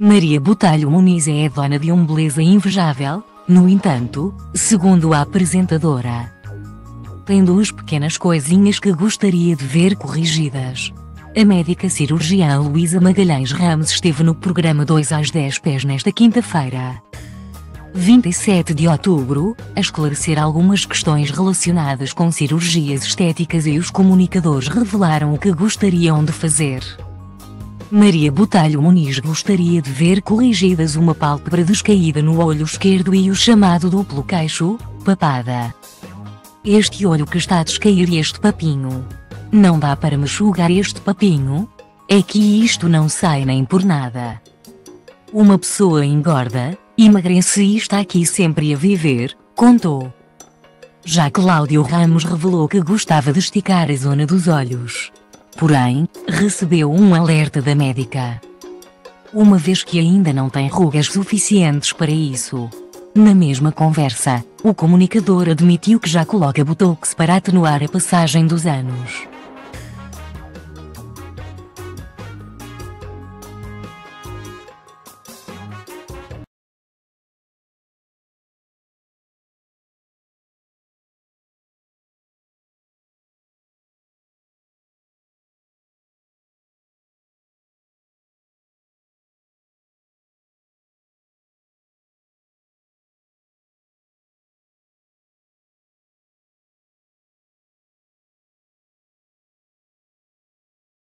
Maria Botelho Muniz é dona de uma beleza invejável, no entanto, segundo a apresentadora, tem duas pequenas coisinhas que gostaria de ver corrigidas. A médica cirurgiã Luísa Magalhães Ramos esteve no programa 2 às 10 pés nesta quinta-feira. 27 de outubro, a esclarecer algumas questões relacionadas com cirurgias estéticas e os comunicadores revelaram o que gostariam de fazer. Maria Botelho Muniz gostaria de ver corrigidas uma pálpebra descaída no olho esquerdo e o chamado duplo queixo, papada. Este olho que está a descair e este papinho. Não dá para mexugar este papinho? É que isto não sai nem por nada. Uma pessoa engorda, emagrece e está aqui sempre a viver, contou. Já Cláudio Ramos revelou que gostava de esticar a zona dos olhos. Porém, recebeu um alerta da médica. Uma vez que ainda não tem rugas suficientes para isso. Na mesma conversa, o comunicador admitiu que já coloca botox para atenuar a passagem dos anos.